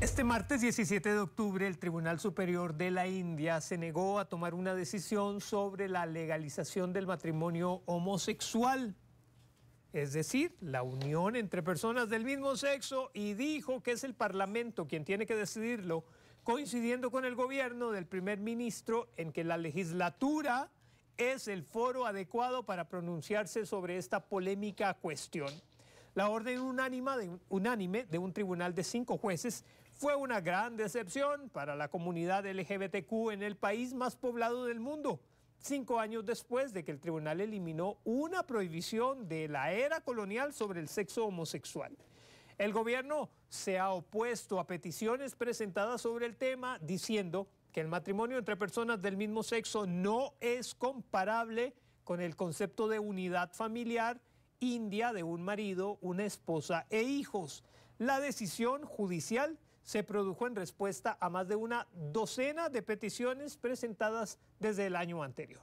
Este martes 17 de octubre, el Tribunal Superior de la India se negó a tomar una decisión sobre la legalización del matrimonio homosexual, es decir, la unión entre personas del mismo sexo, y dijo que es el Parlamento quien tiene que decidirlo, coincidiendo con el gobierno del primer ministro en que la legislatura es el foro adecuado para pronunciarse sobre esta polémica cuestión. La orden unánime de, un tribunal de cinco jueces fue una gran decepción para la comunidad LGBTQ en el país más poblado del mundo, cinco años después de que el tribunal eliminó una prohibición de la era colonial sobre el sexo homosexual. El gobierno se ha opuesto a peticiones presentadas sobre el tema diciendo que el matrimonio entre personas del mismo sexo no es comparable con el concepto de unidad familiar india de un marido, una esposa e hijos. La decisión judicial se produjo en respuesta a más de una docena de peticiones presentadas desde el año anterior.